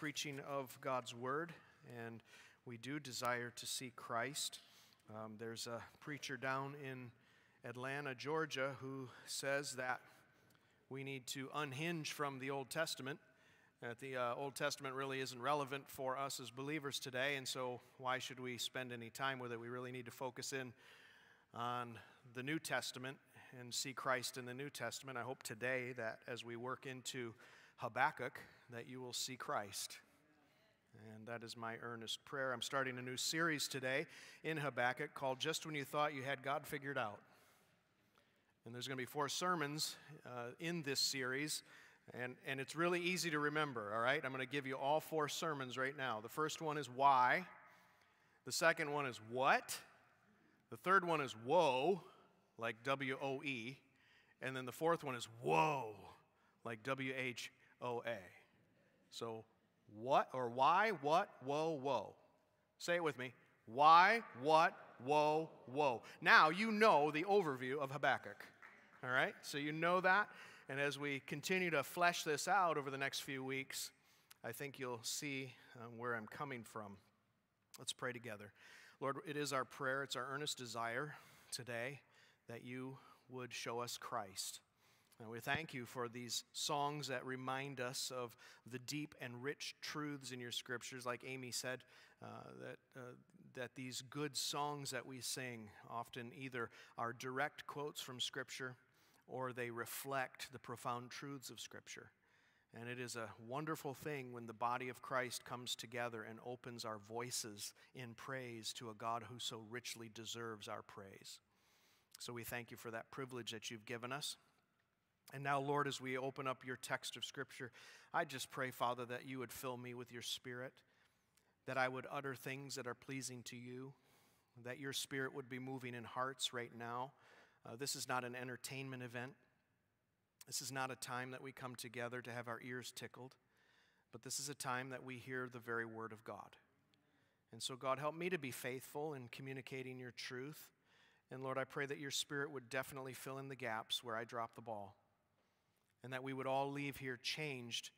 preaching of God's Word, and we do desire to see Christ. Um, there's a preacher down in Atlanta, Georgia, who says that we need to unhinge from the Old Testament. That the uh, Old Testament really isn't relevant for us as believers today, and so why should we spend any time with it? We really need to focus in on the New Testament and see Christ in the New Testament. I hope today that as we work into Habakkuk, that you will see Christ. And that is my earnest prayer. I'm starting a new series today in Habakkuk called Just When You Thought You Had God Figured Out. And there's going to be four sermons uh, in this series. And, and it's really easy to remember, all right? I'm going to give you all four sermons right now. The first one is why. The second one is what. The third one is woe, like W O E. And then the fourth one is whoa, like W H O A. So, what or why, what, whoa, whoa. Say it with me. Why, what, whoa, whoa. Now you know the overview of Habakkuk. All right? So you know that. And as we continue to flesh this out over the next few weeks, I think you'll see um, where I'm coming from. Let's pray together. Lord, it is our prayer, it's our earnest desire today that you would show us Christ. And we thank you for these songs that remind us of the deep and rich truths in your scriptures. Like Amy said, uh, that, uh, that these good songs that we sing often either are direct quotes from Scripture or they reflect the profound truths of Scripture. And it is a wonderful thing when the body of Christ comes together and opens our voices in praise to a God who so richly deserves our praise. So we thank you for that privilege that you've given us. And now, Lord, as we open up your text of Scripture, I just pray, Father, that you would fill me with your Spirit, that I would utter things that are pleasing to you, that your Spirit would be moving in hearts right now. Uh, this is not an entertainment event. This is not a time that we come together to have our ears tickled, but this is a time that we hear the very Word of God. And so, God, help me to be faithful in communicating your truth. And Lord, I pray that your Spirit would definitely fill in the gaps where I drop the ball and that we would all leave here changed,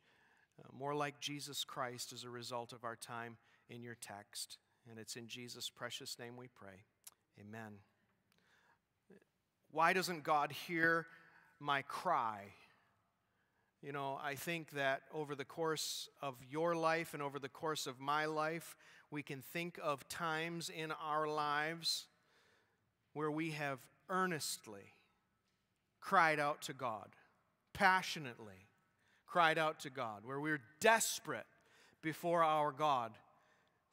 uh, more like Jesus Christ as a result of our time in your text. And it's in Jesus' precious name we pray. Amen. Why doesn't God hear my cry? You know, I think that over the course of your life and over the course of my life, we can think of times in our lives where we have earnestly cried out to God passionately cried out to God, where we are desperate before our God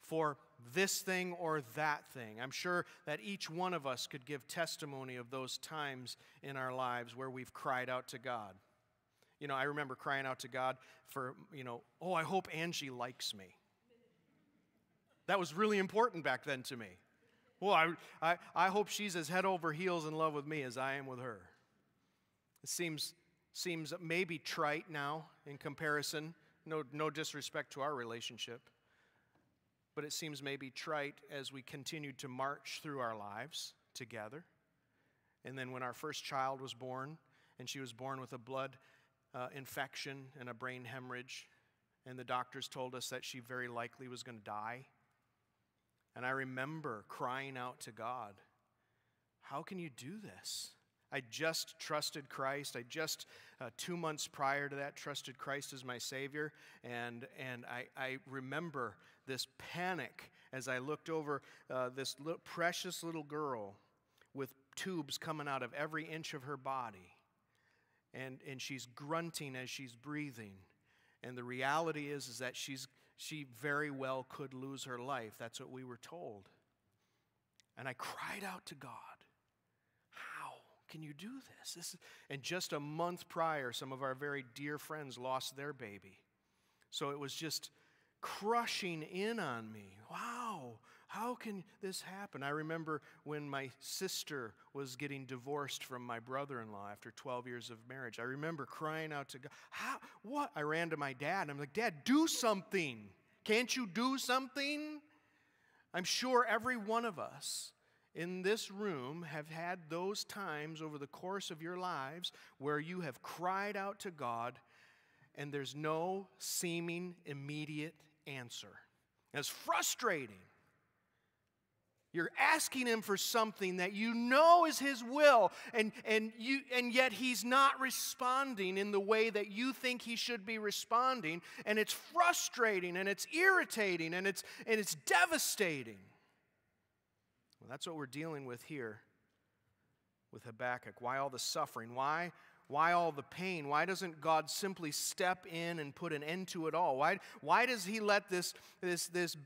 for this thing or that thing. I'm sure that each one of us could give testimony of those times in our lives where we've cried out to God. You know, I remember crying out to God for, you know, oh, I hope Angie likes me. That was really important back then to me. Well, I, I, I hope she's as head over heels in love with me as I am with her. It seems seems maybe trite now in comparison. No, no disrespect to our relationship. But it seems maybe trite as we continued to march through our lives together. And then when our first child was born, and she was born with a blood uh, infection and a brain hemorrhage, and the doctors told us that she very likely was going to die. And I remember crying out to God, How can you do this? I just trusted Christ. I just, uh, two months prior to that, trusted Christ as my Savior. And, and I, I remember this panic as I looked over uh, this little, precious little girl with tubes coming out of every inch of her body. And, and she's grunting as she's breathing. And the reality is, is that she's, she very well could lose her life. That's what we were told. And I cried out to God can you do this? this and just a month prior, some of our very dear friends lost their baby. So it was just crushing in on me. Wow, how can this happen? I remember when my sister was getting divorced from my brother in law after 12 years of marriage. I remember crying out to God, How, what? I ran to my dad and I'm like, Dad, do something. Can't you do something? I'm sure every one of us in this room have had those times over the course of your lives where you have cried out to God and there's no seeming immediate answer. It's frustrating. You're asking him for something that you know is his will, and, and, you, and yet he's not responding in the way that you think he should be responding. And it's frustrating and it's irritating and it's, and it's devastating. That's what we're dealing with here with Habakkuk. Why all the suffering? Why? Why all the pain? Why doesn't God simply step in and put an end to it all? Why, why does He let this, this, this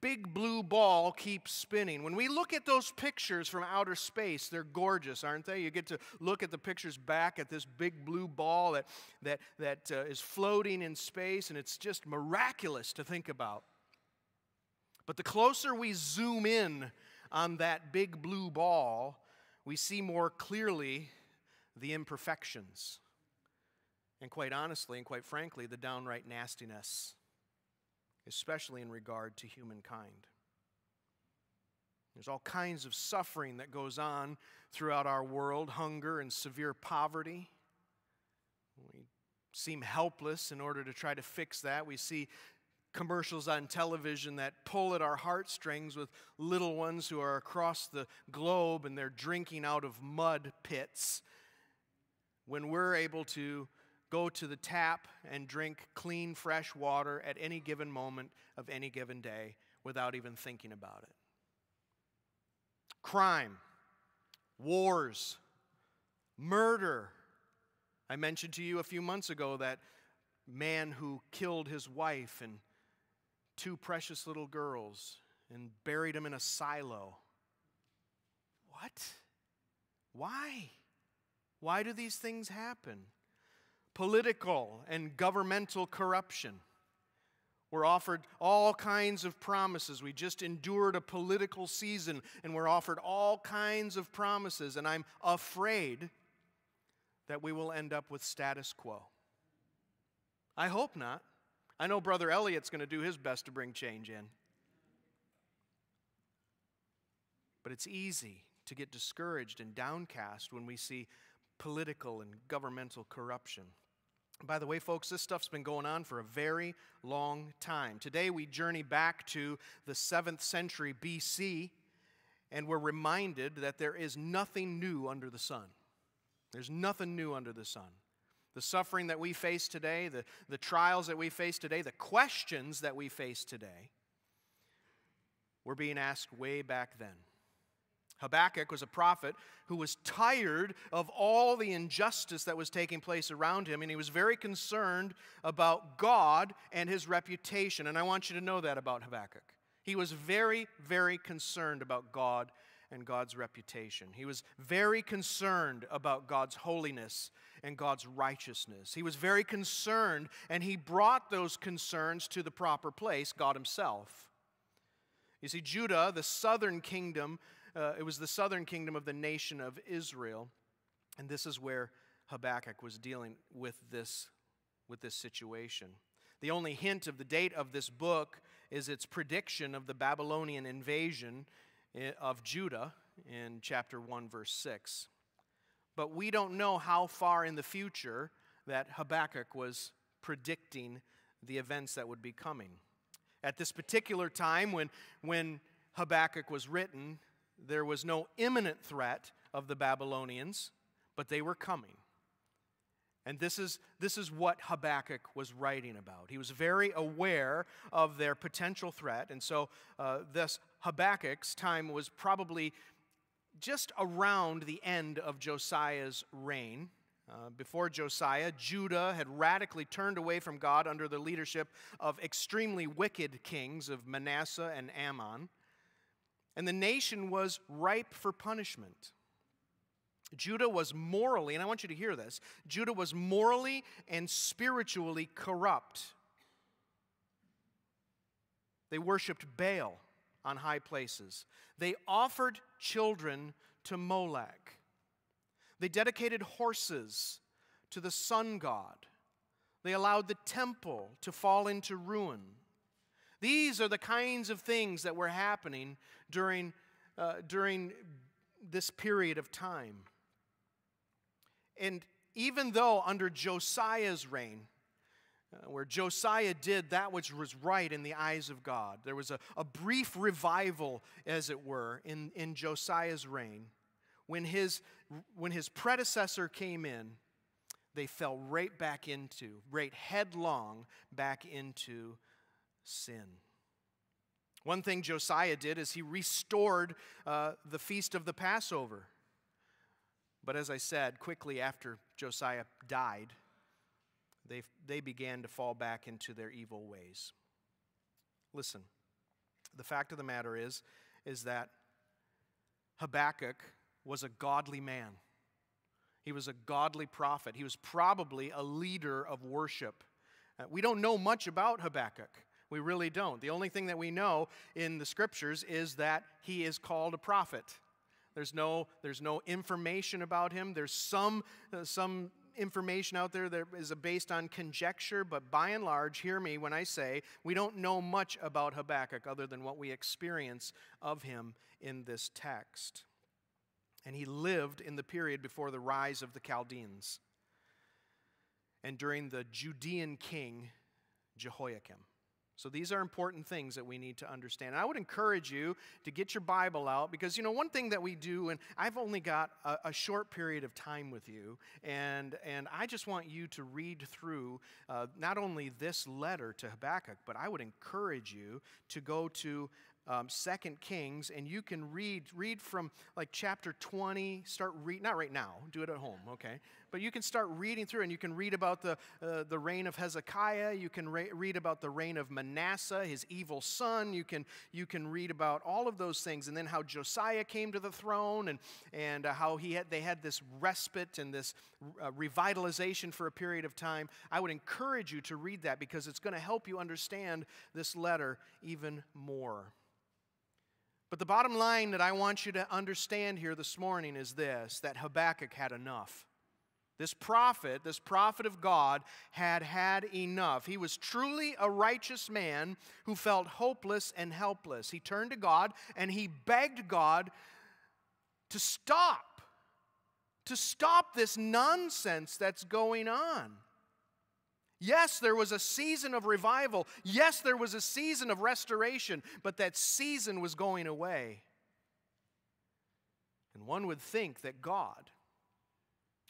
big blue ball keeps spinning. When we look at those pictures from outer space, they're gorgeous, aren't they? You get to look at the pictures back at this big blue ball that, that, that uh, is floating in space, and it's just miraculous to think about. But the closer we zoom in on that big blue ball, we see more clearly the imperfections. And quite honestly, and quite frankly, the downright nastiness especially in regard to humankind. There's all kinds of suffering that goes on throughout our world hunger and severe poverty. We seem helpless in order to try to fix that. We see commercials on television that pull at our heartstrings with little ones who are across the globe and they're drinking out of mud pits. When we're able to go to the tap and drink clean, fresh water at any given moment of any given day without even thinking about it. Crime, wars, murder. I mentioned to you a few months ago that man who killed his wife and two precious little girls and buried them in a silo. What? Why? Why do these things happen? political and governmental corruption. We're offered all kinds of promises. We just endured a political season and we're offered all kinds of promises, and I'm afraid that we will end up with status quo. I hope not. I know Brother Elliot's going to do his best to bring change in. But it's easy to get discouraged and downcast when we see political and governmental corruption. By the way, folks, this stuff's been going on for a very long time. Today we journey back to the 7th century BC, and we're reminded that there is nothing new under the sun. There's nothing new under the sun. The suffering that we face today, the, the trials that we face today, the questions that we face today, were being asked way back then. Habakkuk was a prophet who was tired of all the injustice that was taking place around him, and he was very concerned about God and his reputation. And I want you to know that about Habakkuk. He was very, very concerned about God and God's reputation. He was very concerned about God's holiness and God's righteousness. He was very concerned, and he brought those concerns to the proper place, God Himself. You see, Judah, the southern kingdom, uh, it was the southern kingdom of the nation of Israel. And this is where Habakkuk was dealing with this, with this situation. The only hint of the date of this book is its prediction of the Babylonian invasion of Judah in chapter 1, verse 6. But we don't know how far in the future that Habakkuk was predicting the events that would be coming. At this particular time, when, when Habakkuk was written, there was no imminent threat of the Babylonians, but they were coming. And this is, this is what Habakkuk was writing about. He was very aware of their potential threat. And so, uh, this Habakkuk's time was probably just around the end of Josiah's reign. Uh, before Josiah, Judah had radically turned away from God under the leadership of extremely wicked kings of Manasseh and Amon. and the nation was ripe for punishment. Judah was morally, and I want you to hear this Judah was morally and spiritually corrupt. They worshiped Baal on high places, they offered children to Molech, they dedicated horses to the sun god, they allowed the temple to fall into ruin. These are the kinds of things that were happening during, uh, during this period of time. And even though under Josiah's reign, uh, where Josiah did that which was right in the eyes of God. There was a, a brief revival, as it were, in, in Josiah's reign. When his, when his predecessor came in, they fell right back into, right headlong back into sin. One thing Josiah did is he restored uh, the feast of the Passover. But as I said, quickly after Josiah died, they, they began to fall back into their evil ways. Listen, the fact of the matter is, is that Habakkuk was a godly man. He was a godly prophet. He was probably a leader of worship. Uh, we don't know much about Habakkuk. We really don't. The only thing that we know in the scriptures is that he is called a prophet. There's no, there's no information about him. There's some, uh, some information out there that is based on conjecture, but by and large, hear me when I say we don't know much about Habakkuk other than what we experience of him in this text. And he lived in the period before the rise of the Chaldeans and during the Judean king Jehoiakim. So these are important things that we need to understand. And I would encourage you to get your Bible out because, you know, one thing that we do, and I've only got a, a short period of time with you, and, and I just want you to read through uh, not only this letter to Habakkuk, but I would encourage you to go to um, Second Kings, and you can read read from like chapter 20. Start read not right now. Do it at home, okay? But you can start reading through, and you can read about the uh, the reign of Hezekiah. You can re- read about the reign of Manasseh, his evil son. You can you can read about all of those things, and then how Josiah came to the throne, and and uh, how he had they had this respite and this uh, revitalization for a period of time. I would encourage you to read that because it's going to help you understand this letter even more. But the bottom line that I want you to understand here this morning is this that Habakkuk had enough. This prophet, this prophet of God, had had enough. He was truly a righteous man who felt hopeless and helpless. He turned to God and he begged God to stop, to stop this nonsense that's going on. Yes, there was a season of revival. Yes, there was a season of restoration, but that season was going away. And one would think that God,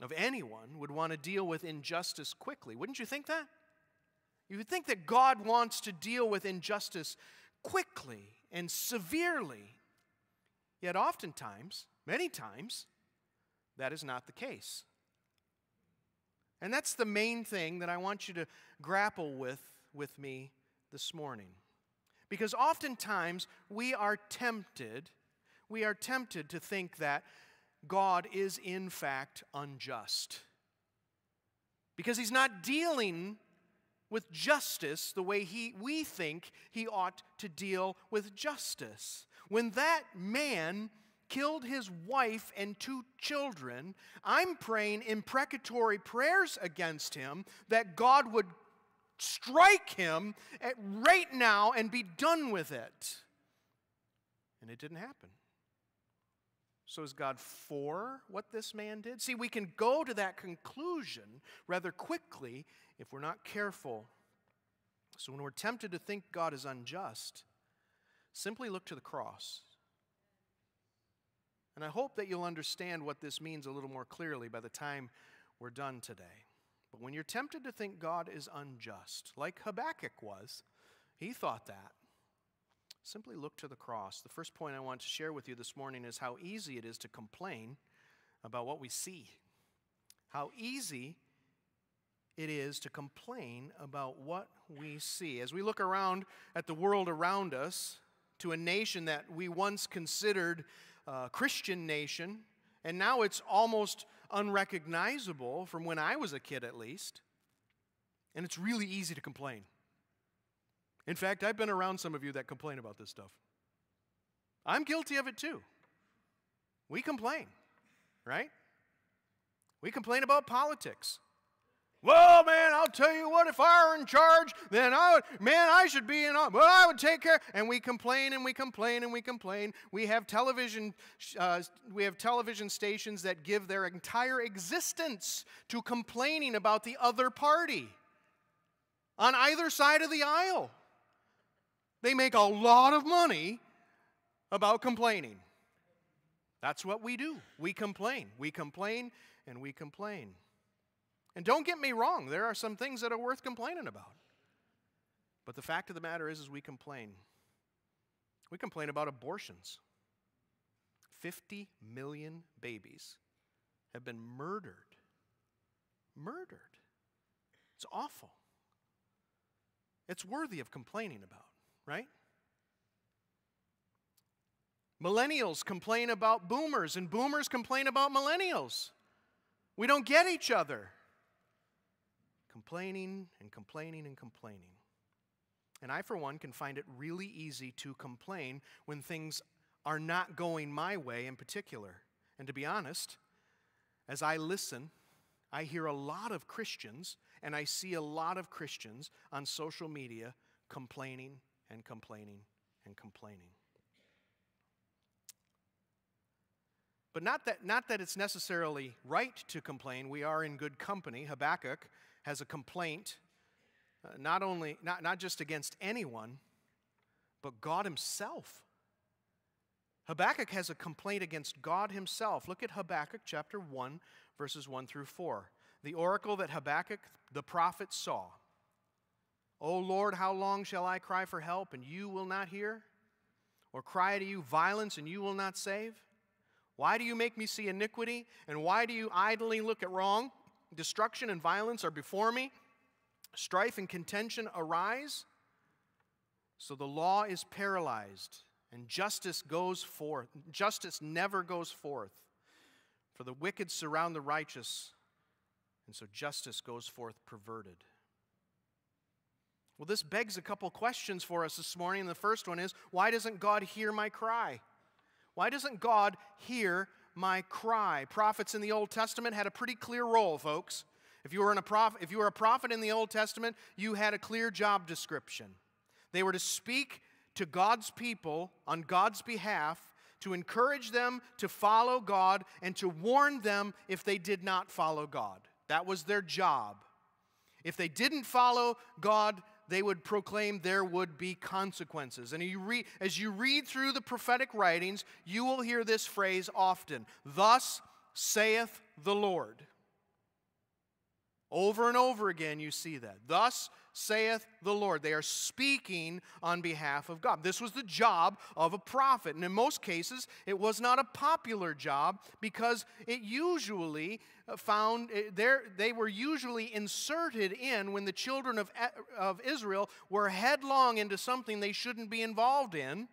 of anyone, would want to deal with injustice quickly. Wouldn't you think that? You would think that God wants to deal with injustice quickly and severely. Yet, oftentimes, many times, that is not the case. And that's the main thing that I want you to grapple with with me this morning. Because oftentimes we are tempted, we are tempted to think that God is in fact unjust. Because he's not dealing with justice the way he, we think he ought to deal with justice. When that man killed his wife and two children, I'm praying imprecatory prayers against him that God would strike him right now and be done with it. And it didn't happen. So is God for what this man did? See, we can go to that conclusion rather quickly if we're not careful. So when we're tempted to think God is unjust, simply look to the cross. And I hope that you'll understand what this means a little more clearly by the time we're done today. But when you're tempted to think God is unjust, like Habakkuk was, he thought that. Simply look to the cross. The first point I want to share with you this morning is how easy it is to complain about what we see. How easy it is to complain about what we see. As we look around at the world around us, to a nation that we once considered uh, Christian nation, and now it's almost unrecognizable from when I was a kid, at least. And it's really easy to complain. In fact, I've been around some of you that complain about this stuff. I'm guilty of it too. We complain, right? We complain about politics. Well, man, I'll tell you what, if I were in charge, then I would, man, I should be in, well, I would take care. And we complain and we complain and we complain. We have television, uh, we have television stations that give their entire existence to complaining about the other party. on either side of the aisle. They make a lot of money about complaining. That's what we do. We complain. We complain and we complain. And don't get me wrong, there are some things that are worth complaining about. But the fact of the matter is, is we complain. We complain about abortions. 50 million babies have been murdered. Murdered. It's awful. It's worthy of complaining about, right? Millennials complain about boomers, and boomers complain about millennials. We don't get each other. Complaining and complaining and complaining. And I, for one, can find it really easy to complain when things are not going my way in particular. And to be honest, as I listen, I hear a lot of Christians and I see a lot of Christians on social media complaining and complaining and complaining. But not that, not that it's necessarily right to complain. We are in good company. Habakkuk has a complaint, uh, not only not, not just against anyone, but God Himself. Habakkuk has a complaint against God Himself. Look at Habakkuk chapter 1, verses 1 through 4. The oracle that Habakkuk the prophet saw. O Lord, how long shall I cry for help and you will not hear? Or cry to you violence and you will not save? Why do you make me see iniquity? And why do you idly look at wrong? Destruction and violence are before me. Strife and contention arise. So the law is paralyzed, and justice goes forth. Justice never goes forth. For the wicked surround the righteous, and so justice goes forth perverted. Well, this begs a couple questions for us this morning. The first one is why doesn't God hear my cry? Why doesn't God hear my cry? Prophets in the Old Testament had a pretty clear role, folks. If you were, a prophet, if you were a prophet in the Old Testament, you had a clear job description. They were to speak to God's people on God's behalf, to encourage them to follow God, and to warn them if they did not follow God. That was their job. If they didn't follow God, they would proclaim there would be consequences. And you read, as you read through the prophetic writings, you will hear this phrase often Thus saith the Lord. Over and over again, you see that. Thus saith the Lord. They are speaking on behalf of God. This was the job of a prophet. And in most cases, it was not a popular job because it usually uh, found, there, they were usually inserted in when the children of, of Israel were headlong into something they shouldn't be involved in.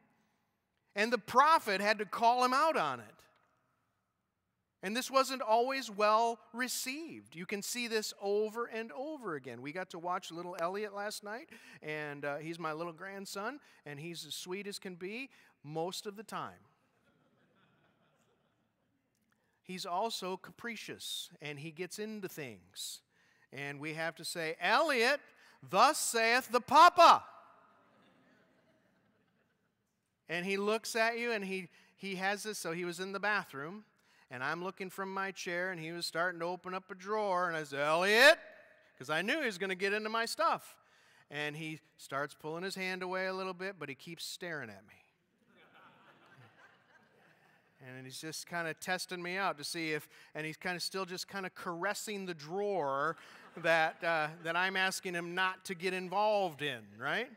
And the prophet had to call them out on it. And this wasn't always well received. You can see this over and over again. We got to watch little Elliot last night, and uh, he's my little grandson, and he's as sweet as can be most of the time. he's also capricious, and he gets into things. And we have to say, Elliot, thus saith the Papa. And he looks at you, and he, he has this, so he was in the bathroom and I'm looking from my chair, and he was starting to open up a drawer, and I said, Elliot, because I knew he was going to get into my stuff. And he starts pulling his hand away a little bit, but he keeps staring at me. and he's just kind of testing me out to see if, and he's kind of still just kind of caressing the drawer that, uh, that I'm asking him not to get involved in, right?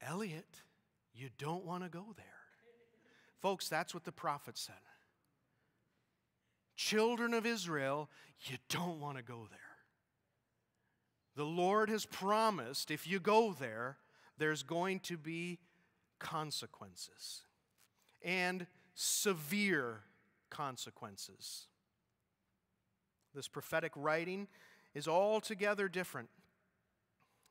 Elliot, you don't want to go there. Folks, that's what the prophet said. Children of Israel, you don't want to go there. The Lord has promised if you go there, there's going to be consequences and severe consequences. This prophetic writing is altogether different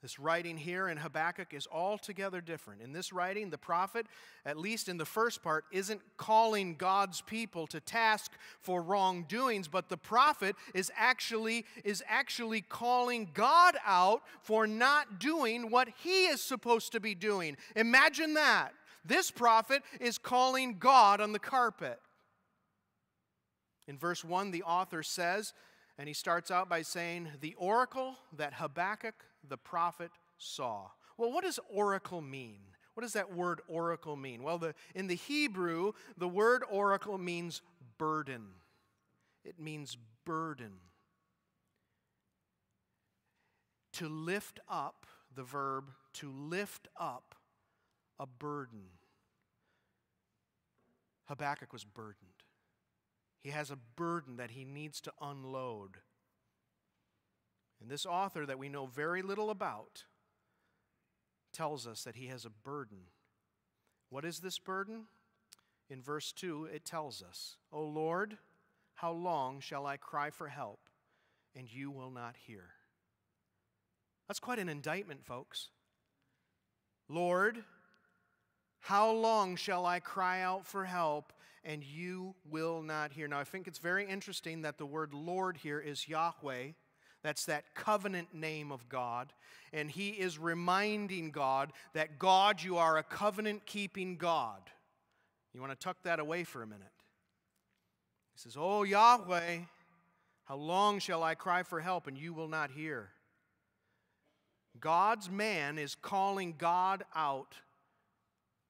this writing here in Habakkuk is altogether different. In this writing, the prophet, at least in the first part, isn't calling God's people to task for wrongdoings, but the prophet is actually, is actually calling God out for not doing what he is supposed to be doing. Imagine that. This prophet is calling God on the carpet. In verse 1, the author says, And he starts out by saying, The oracle that Habakkuk the prophet saw. Well, what does oracle mean? What does that word oracle mean? Well, the, in the Hebrew, the word oracle means burden. It means burden. To lift up, the verb to lift up a burden. Habakkuk was burdened. He has a burden that he needs to unload. And this author that we know very little about tells us that he has a burden. What is this burden? In verse 2, it tells us, O Lord, how long shall I cry for help, and you will not hear? That's quite an indictment, folks. Lord, how long shall I cry out for help, and you will not hear? Now, I think it's very interesting that the word Lord here is Yahweh that's that covenant name of God. And he is reminding God that God, you are a covenant keeping God. You want to tuck that away for a minute. He says, Oh, Yahweh, how long shall I cry for help and you will not hear? God's man is calling God out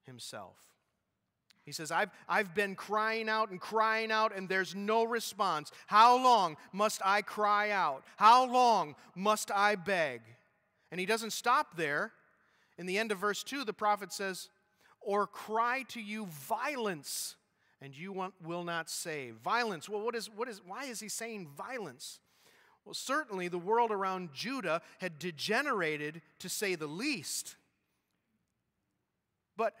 himself. He says, I've, I've been crying out and crying out, and there's no response. How long must I cry out? How long must I beg? And he doesn't stop there. In the end of verse 2, the prophet says, Or cry to you violence, and you want, will not save. Violence. Well, what is, what is, why is he saying violence? Well, certainly the world around Judah had degenerated to say the least. But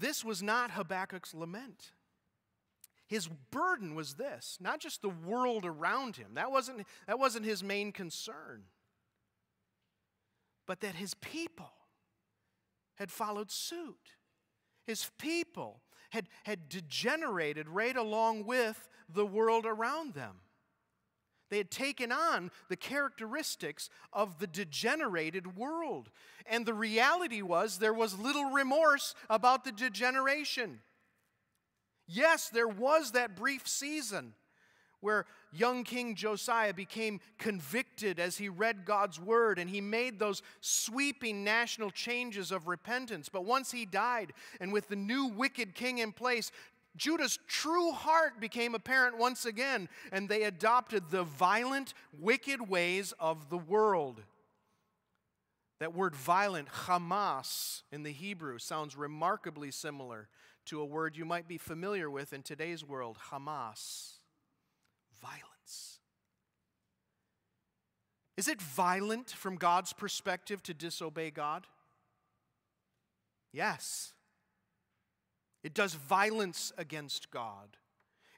this was not Habakkuk's lament. His burden was this, not just the world around him. That wasn't, that wasn't his main concern. But that his people had followed suit. His people had, had degenerated right along with the world around them. They had taken on the characteristics of the degenerated world. And the reality was there was little remorse about the degeneration. Yes, there was that brief season where young King Josiah became convicted as he read God's word and he made those sweeping national changes of repentance. But once he died, and with the new wicked king in place, Judah's true heart became apparent once again, and they adopted the violent, wicked ways of the world. That word violent, Hamas, in the Hebrew, sounds remarkably similar to a word you might be familiar with in today's world Hamas. Violence. Is it violent from God's perspective to disobey God? Yes. It does violence against God.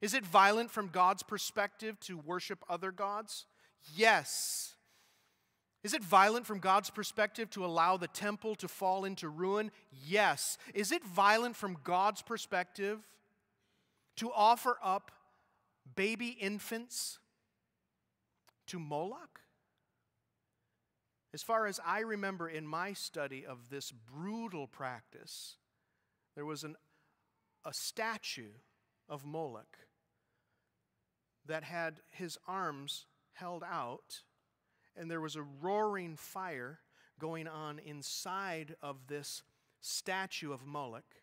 Is it violent from God's perspective to worship other gods? Yes. Is it violent from God's perspective to allow the temple to fall into ruin? Yes. Is it violent from God's perspective to offer up baby infants to Moloch? As far as I remember in my study of this brutal practice, there was an a statue of Moloch that had his arms held out, and there was a roaring fire going on inside of this statue of Moloch.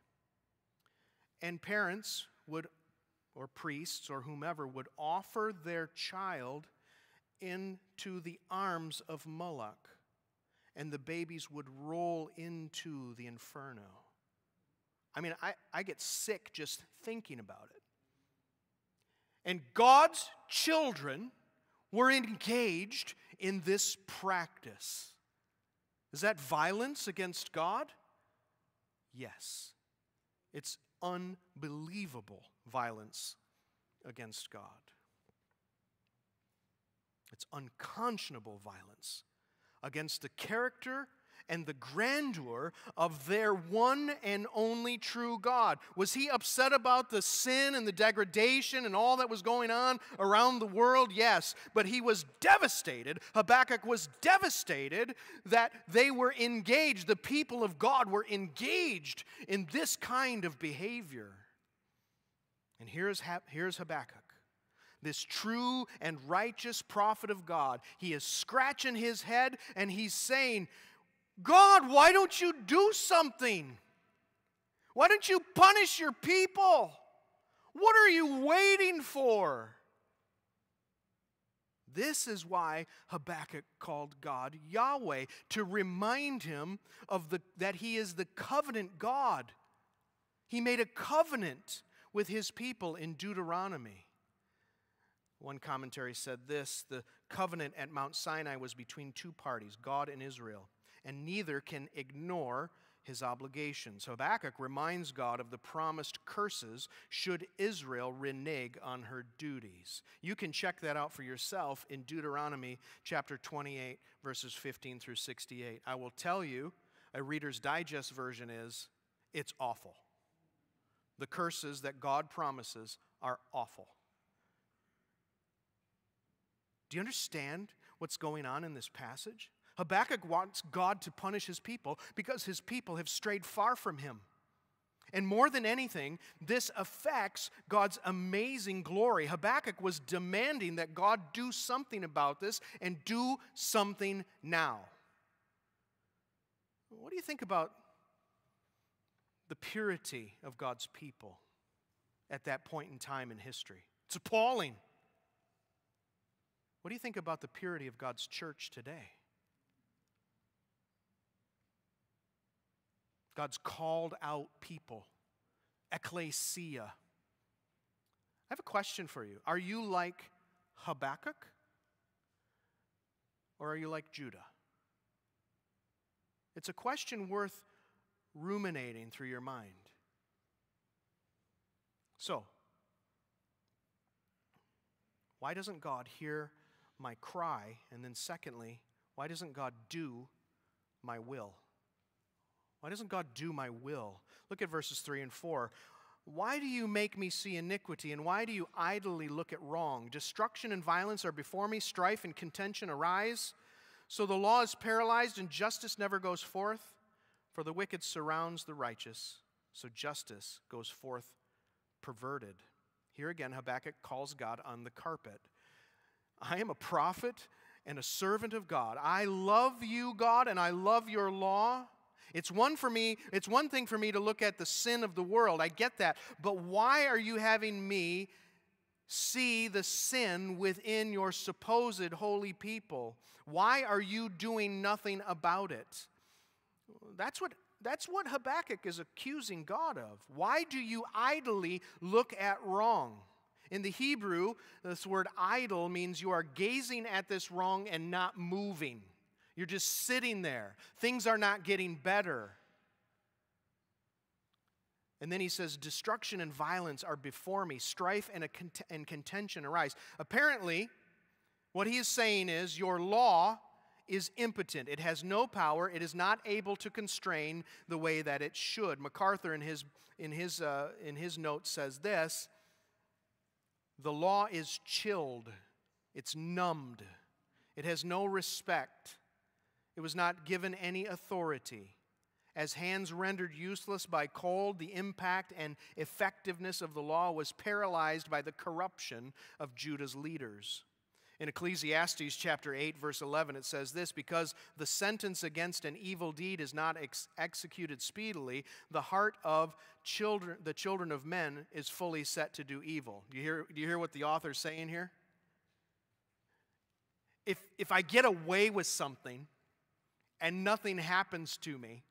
And parents would, or priests, or whomever, would offer their child into the arms of Moloch, and the babies would roll into the inferno. I mean, I, I get sick just thinking about it. And God's children were engaged in this practice. Is that violence against God? Yes. It's unbelievable violence against God. It's unconscionable violence against the character and the grandeur of their one and only true God. Was he upset about the sin and the degradation and all that was going on around the world? Yes. But he was devastated. Habakkuk was devastated that they were engaged, the people of God were engaged in this kind of behavior. And here's, here's Habakkuk this true and righteous prophet of God. He is scratching his head and he's saying, God, why don't you do something? Why don't you punish your people? What are you waiting for? This is why Habakkuk called God Yahweh, to remind him of the, that he is the covenant God. He made a covenant with his people in Deuteronomy. One commentary said this the covenant at Mount Sinai was between two parties, God and Israel, and neither can ignore his obligations. Habakkuk reminds God of the promised curses should Israel renege on her duties. You can check that out for yourself in Deuteronomy chapter 28, verses 15 through 68. I will tell you, a Reader's Digest version is it's awful. The curses that God promises are awful. Do you understand what's going on in this passage? Habakkuk wants God to punish his people because his people have strayed far from him. And more than anything, this affects God's amazing glory. Habakkuk was demanding that God do something about this and do something now. What do you think about the purity of God's people at that point in time in history? It's appalling. What do you think about the purity of God's church today? God's called out people, ecclesia. I have a question for you. Are you like Habakkuk or are you like Judah? It's a question worth ruminating through your mind. So, why doesn't God hear my cry? And then, secondly, why doesn't God do my will? Why doesn't God do my will? Look at verses 3 and 4. Why do you make me see iniquity, and why do you idly look at wrong? Destruction and violence are before me, strife and contention arise. So the law is paralyzed, and justice never goes forth. For the wicked surrounds the righteous, so justice goes forth perverted. Here again, Habakkuk calls God on the carpet. I am a prophet and a servant of God. I love you, God, and I love your law. It's one for me, it's one thing for me to look at the sin of the world. I get that. But why are you having me see the sin within your supposed holy people? Why are you doing nothing about it? That's what that's what Habakkuk is accusing God of. Why do you idly look at wrong? In the Hebrew, this word idle means you are gazing at this wrong and not moving. You're just sitting there. Things are not getting better. And then he says, Destruction and violence are before me, strife and, cont- and contention arise. Apparently, what he is saying is, Your law is impotent. It has no power. It is not able to constrain the way that it should. MacArthur, in his, in his, uh, in his notes, says this The law is chilled, it's numbed, it has no respect. It was not given any authority. As hands rendered useless by cold, the impact and effectiveness of the law was paralyzed by the corruption of Judah's leaders. In Ecclesiastes chapter 8, verse 11, it says this Because the sentence against an evil deed is not ex- executed speedily, the heart of children, the children of men is fully set to do evil. Do you hear, do you hear what the author's saying here? If, if I get away with something, and nothing happens to me,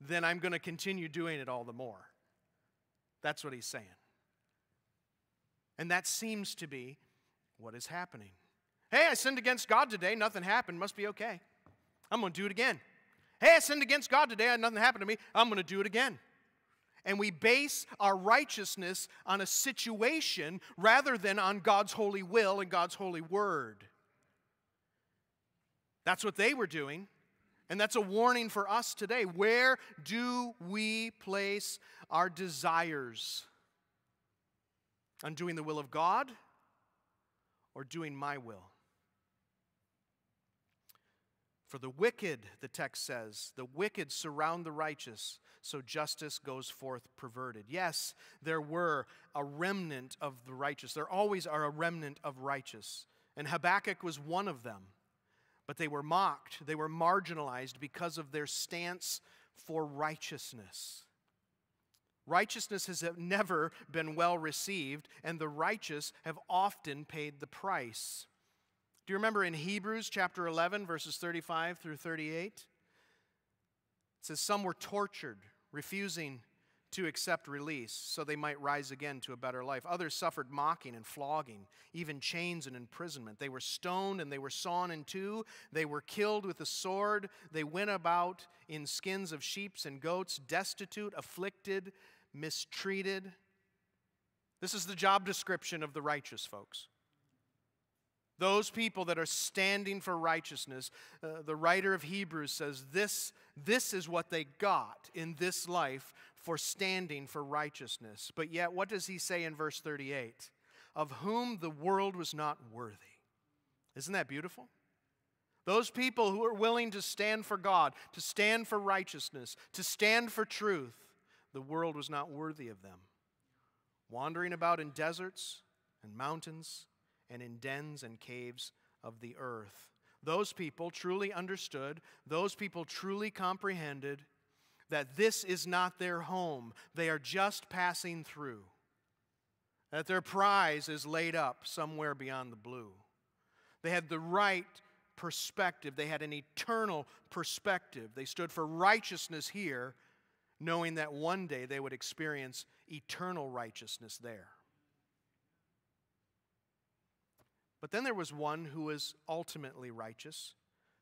then I'm going to continue doing it all the more. That's what he's saying. And that seems to be what is happening. Hey, I sinned against God today, nothing happened, must be okay. I'm going to do it again. Hey, I sinned against God today, nothing happened to me, I'm going to do it again. And we base our righteousness on a situation rather than on God's holy will and God's holy word. That's what they were doing. And that's a warning for us today. Where do we place our desires? On doing the will of God or doing my will? For the wicked, the text says, the wicked surround the righteous, so justice goes forth perverted. Yes, there were a remnant of the righteous. There always are a remnant of righteous. And Habakkuk was one of them. But they were mocked, they were marginalized because of their stance for righteousness. Righteousness has never been well received, and the righteous have often paid the price. Do you remember in Hebrews chapter 11, verses 35 through 38? It says, Some were tortured, refusing to accept release so they might rise again to a better life. Others suffered mocking and flogging, even chains and imprisonment. They were stoned and they were sawn in two. They were killed with a sword. They went about in skins of sheep and goats, destitute, afflicted, mistreated. This is the job description of the righteous, folks. Those people that are standing for righteousness, uh, the writer of Hebrews says this, this is what they got in this life for standing for righteousness. But yet, what does he say in verse 38? Of whom the world was not worthy. Isn't that beautiful? Those people who are willing to stand for God, to stand for righteousness, to stand for truth, the world was not worthy of them. Wandering about in deserts and mountains, and in dens and caves of the earth. Those people truly understood, those people truly comprehended that this is not their home. They are just passing through, that their prize is laid up somewhere beyond the blue. They had the right perspective, they had an eternal perspective. They stood for righteousness here, knowing that one day they would experience eternal righteousness there. But then there was one who was ultimately righteous,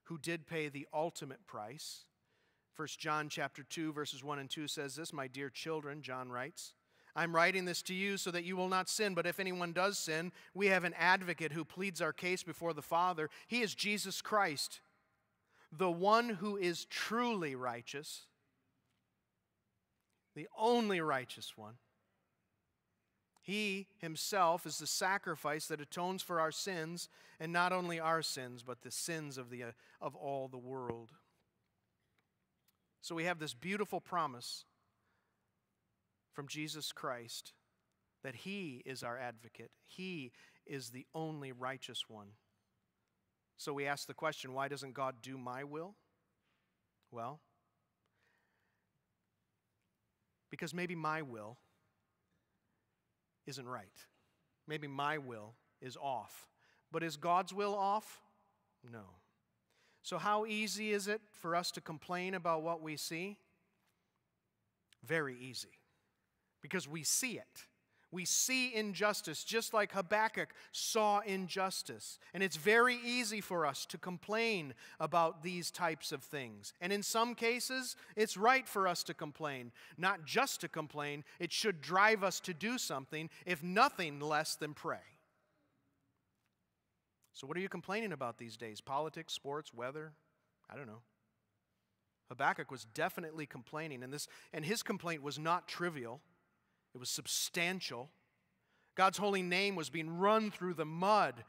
who did pay the ultimate price. 1 John chapter 2 verses 1 and 2 says this, "My dear children," John writes, I'm writing this to you so that you will not sin, but if anyone does sin, we have an advocate who pleads our case before the Father. He is Jesus Christ, the one who is truly righteous, the only righteous one. He himself is the sacrifice that atones for our sins, and not only our sins, but the sins of, the, of all the world. So we have this beautiful promise from Jesus Christ that He is our advocate, He is the only righteous one. So we ask the question why doesn't God do my will? Well, because maybe my will isn't right. Maybe my will is off. But is God's will off? No. So, how easy is it for us to complain about what we see? Very easy, because we see it. We see injustice just like Habakkuk saw injustice. And it's very easy for us to complain about these types of things. And in some cases, it's right for us to complain. Not just to complain, it should drive us to do something, if nothing less than pray. So, what are you complaining about these days? Politics, sports, weather? I don't know. Habakkuk was definitely complaining, and, this, and his complaint was not trivial. It was substantial. God's holy name was being run through the mud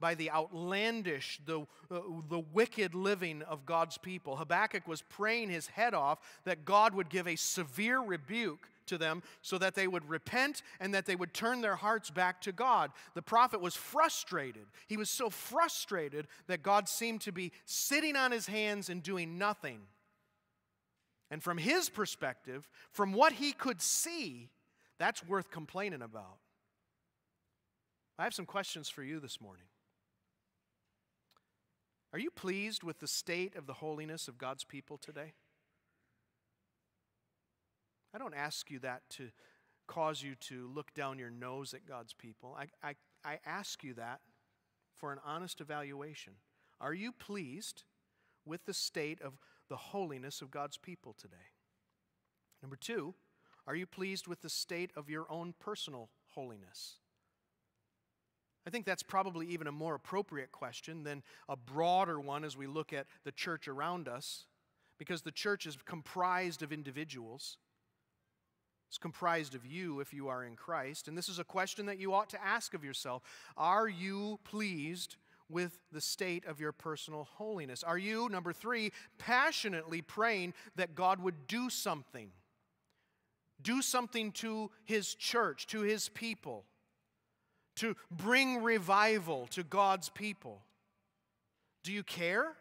by the outlandish, the, uh, the wicked living of God's people. Habakkuk was praying his head off that God would give a severe rebuke to them so that they would repent and that they would turn their hearts back to God. The prophet was frustrated. He was so frustrated that God seemed to be sitting on his hands and doing nothing. And from his perspective, from what he could see, that's worth complaining about. I have some questions for you this morning. Are you pleased with the state of the holiness of God's people today? I don't ask you that to cause you to look down your nose at God's people. I, I, I ask you that for an honest evaluation. Are you pleased with the state of the holiness of God's people today? Number two, are you pleased with the state of your own personal holiness? I think that's probably even a more appropriate question than a broader one as we look at the church around us, because the church is comprised of individuals. It's comprised of you if you are in Christ. And this is a question that you ought to ask of yourself Are you pleased with the state of your personal holiness? Are you, number three, passionately praying that God would do something? Do something to His church, to His people, to bring revival to God's people? Do you care?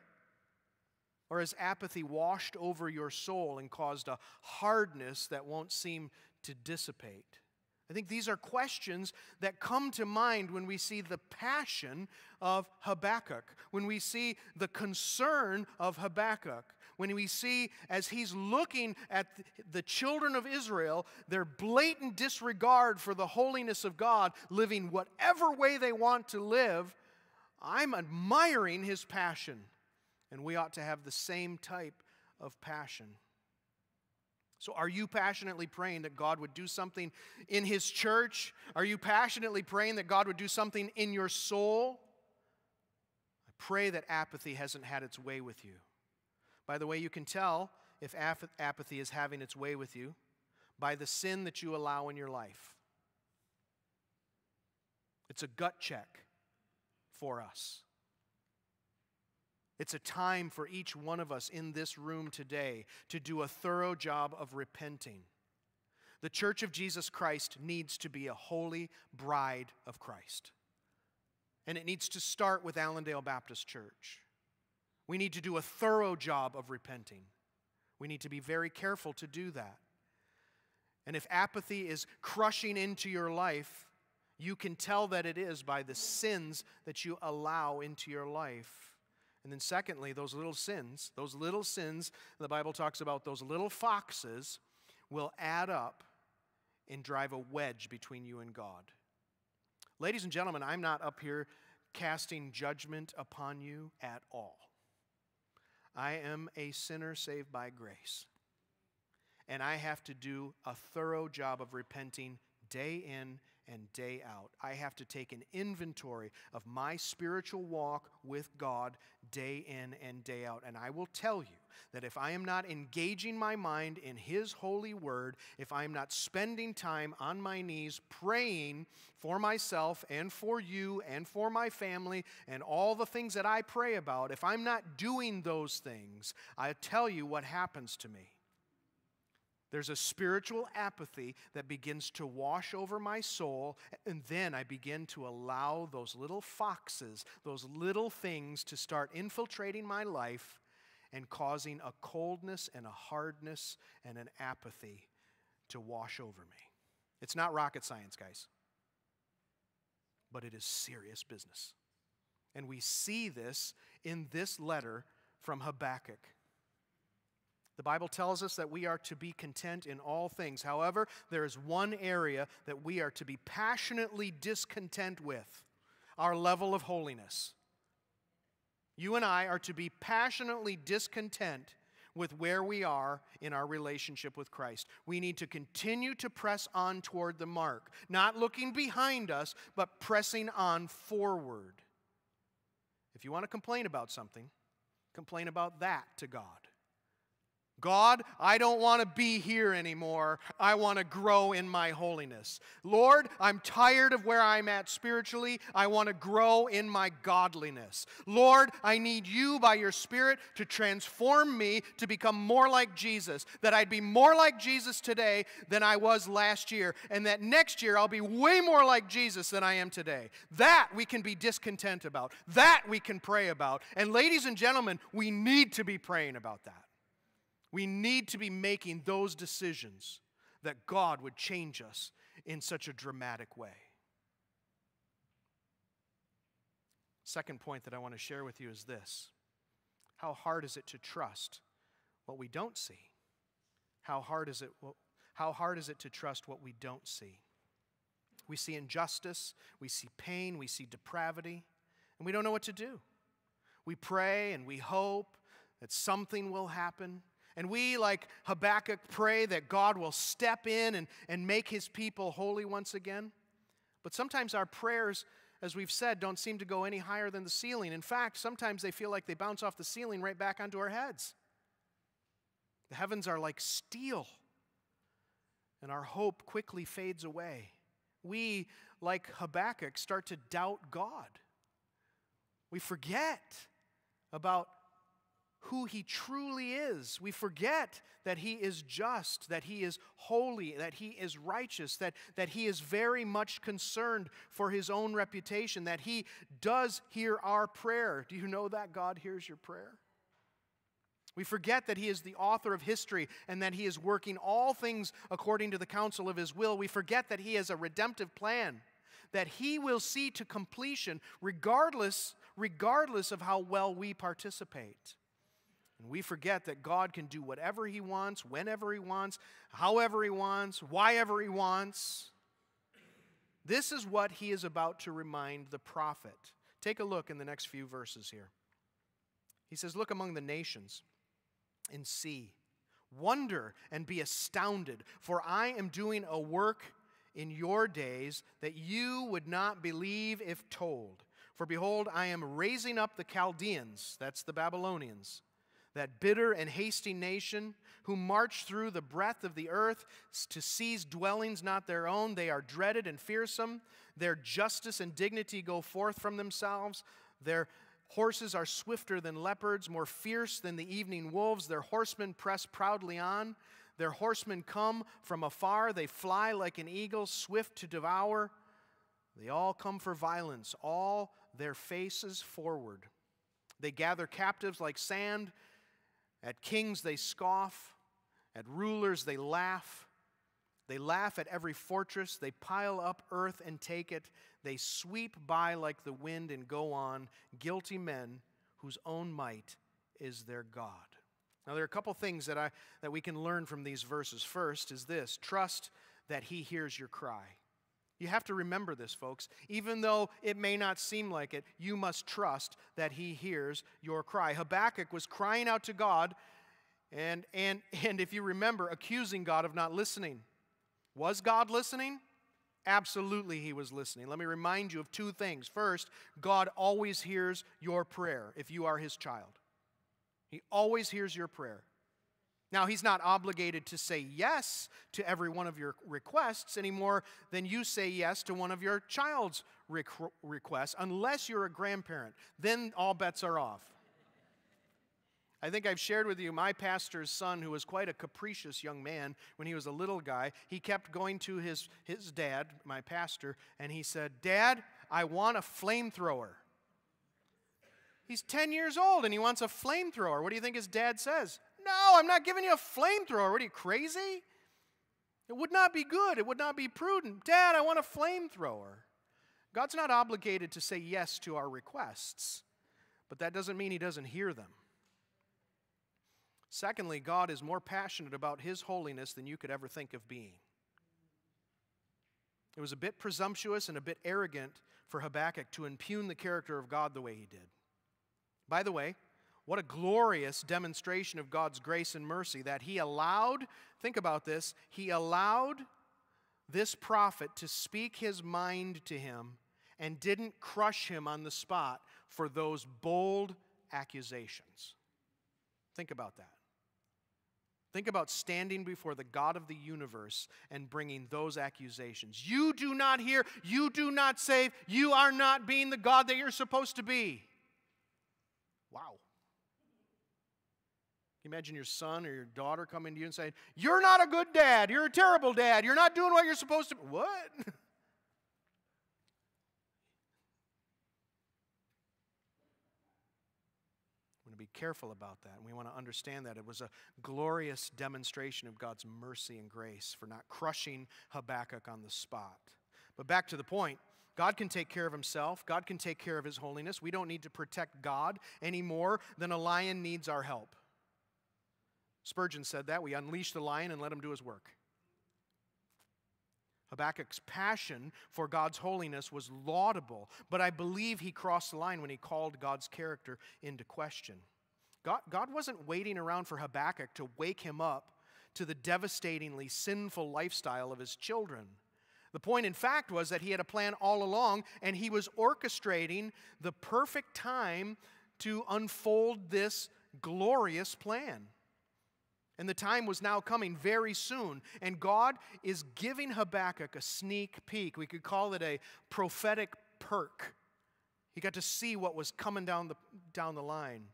Or has apathy washed over your soul and caused a hardness that won't seem to dissipate? I think these are questions that come to mind when we see the passion of Habakkuk, when we see the concern of Habakkuk, when we see as he's looking at the children of Israel, their blatant disregard for the holiness of God, living whatever way they want to live. I'm admiring his passion, and we ought to have the same type of passion. So, are you passionately praying that God would do something in His church? Are you passionately praying that God would do something in your soul? I pray that apathy hasn't had its way with you. By the way, you can tell if apathy is having its way with you by the sin that you allow in your life. It's a gut check for us. It's a time for each one of us in this room today to do a thorough job of repenting. The church of Jesus Christ needs to be a holy bride of Christ. And it needs to start with Allendale Baptist Church. We need to do a thorough job of repenting. We need to be very careful to do that. And if apathy is crushing into your life, you can tell that it is by the sins that you allow into your life. And then, secondly, those little sins, those little sins, the Bible talks about those little foxes, will add up and drive a wedge between you and God. Ladies and gentlemen, I'm not up here casting judgment upon you at all. I am a sinner saved by grace. And I have to do a thorough job of repenting day in and day out. I have to take an inventory of my spiritual walk with God day in and day out. And I will tell you that if I am not engaging my mind in His holy word, if I am not spending time on my knees praying for myself and for you and for my family and all the things that I pray about, if I'm not doing those things, I tell you what happens to me. There's a spiritual apathy that begins to wash over my soul, and then I begin to allow those little foxes, those little things to start infiltrating my life and causing a coldness and a hardness and an apathy to wash over me. It's not rocket science, guys, but it is serious business. And we see this in this letter from Habakkuk. The Bible tells us that we are to be content in all things. However, there is one area that we are to be passionately discontent with our level of holiness. You and I are to be passionately discontent with where we are in our relationship with Christ. We need to continue to press on toward the mark, not looking behind us, but pressing on forward. If you want to complain about something, complain about that to God. God, I don't want to be here anymore. I want to grow in my holiness. Lord, I'm tired of where I'm at spiritually. I want to grow in my godliness. Lord, I need you by your Spirit to transform me to become more like Jesus, that I'd be more like Jesus today than I was last year, and that next year I'll be way more like Jesus than I am today. That we can be discontent about. That we can pray about. And ladies and gentlemen, we need to be praying about that. We need to be making those decisions that God would change us in such a dramatic way. Second point that I want to share with you is this How hard is it to trust what we don't see? How hard is it, how hard is it to trust what we don't see? We see injustice, we see pain, we see depravity, and we don't know what to do. We pray and we hope that something will happen, and we, like Habakkuk, pray that God will step in and, and make his people holy once again. But sometimes our prayers, as we've said, don't seem to go any higher than the ceiling. In fact, sometimes they feel like they bounce off the ceiling right back onto our heads. The heavens are like steel, and our hope quickly fades away. We, like Habakkuk, start to doubt God. We forget about who he truly is. We forget that he is just, that he is holy, that he is righteous, that, that he is very much concerned for his own reputation, that he does hear our prayer. Do you know that God hears your prayer? We forget that He is the author of history and that He is working all things according to the counsel of His will. We forget that He has a redemptive plan that He will see to completion regardless, regardless of how well we participate. And we forget that God can do whatever He wants, whenever He wants, however He wants, why ever He wants. This is what He is about to remind the prophet. Take a look in the next few verses here. He says, Look among the nations and see. Wonder and be astounded, for I am doing a work in your days that you would not believe if told. For behold, I am raising up the Chaldeans, that's the Babylonians, that bitter and hasty nation who march through the breadth of the earth to seize dwellings not their own. They are dreaded and fearsome. Their justice and dignity go forth from themselves. Their Horses are swifter than leopards, more fierce than the evening wolves. Their horsemen press proudly on. Their horsemen come from afar. They fly like an eagle, swift to devour. They all come for violence, all their faces forward. They gather captives like sand. At kings they scoff. At rulers they laugh. They laugh at every fortress. They pile up earth and take it. They sweep by like the wind and go on, guilty men whose own might is their God. Now, there are a couple things that, I, that we can learn from these verses. First is this trust that He hears your cry. You have to remember this, folks. Even though it may not seem like it, you must trust that He hears your cry. Habakkuk was crying out to God, and, and, and if you remember, accusing God of not listening. Was God listening? Absolutely, he was listening. Let me remind you of two things. First, God always hears your prayer if you are his child. He always hears your prayer. Now, he's not obligated to say yes to every one of your requests any more than you say yes to one of your child's requests, unless you're a grandparent. Then all bets are off. I think I've shared with you my pastor's son, who was quite a capricious young man when he was a little guy. He kept going to his, his dad, my pastor, and he said, Dad, I want a flamethrower. He's 10 years old and he wants a flamethrower. What do you think his dad says? No, I'm not giving you a flamethrower. What are you, crazy? It would not be good. It would not be prudent. Dad, I want a flamethrower. God's not obligated to say yes to our requests, but that doesn't mean he doesn't hear them. Secondly, God is more passionate about His holiness than you could ever think of being. It was a bit presumptuous and a bit arrogant for Habakkuk to impugn the character of God the way he did. By the way, what a glorious demonstration of God's grace and mercy that he allowed, think about this, he allowed this prophet to speak his mind to him and didn't crush him on the spot for those bold accusations. Think about that. Think about standing before the God of the universe and bringing those accusations. You do not hear, you do not save, you are not being the God that you're supposed to be. Wow. Imagine your son or your daughter coming to you and saying, You're not a good dad. You're a terrible dad. You're not doing what you're supposed to. What? We want to be careful about that. We want to understand that. It was a glorious demonstration of God's mercy and grace for not crushing Habakkuk on the spot. But back to the point God can take care of himself, God can take care of his holiness. We don't need to protect God any more than a lion needs our help. Spurgeon said that. We unleash the lion and let him do his work. Habakkuk's passion for God's holiness was laudable, but I believe he crossed the line when he called God's character into question. God, God wasn't waiting around for Habakkuk to wake him up to the devastatingly sinful lifestyle of his children. The point, in fact, was that he had a plan all along, and he was orchestrating the perfect time to unfold this glorious plan. And the time was now coming very soon. And God is giving Habakkuk a sneak peek. We could call it a prophetic perk. He got to see what was coming down the, down the line.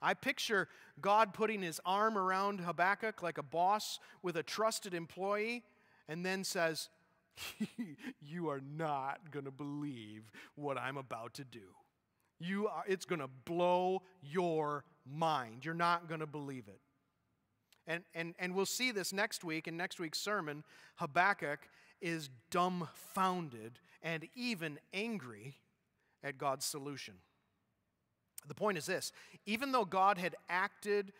I picture God putting his arm around Habakkuk like a boss with a trusted employee and then says, You are not going to believe what I'm about to do. You are, it's going to blow your mind. You're not going to believe it. And, and, and we'll see this next week in next week's sermon. Habakkuk is dumbfounded and even angry at God's solution. The point is this even though God had acted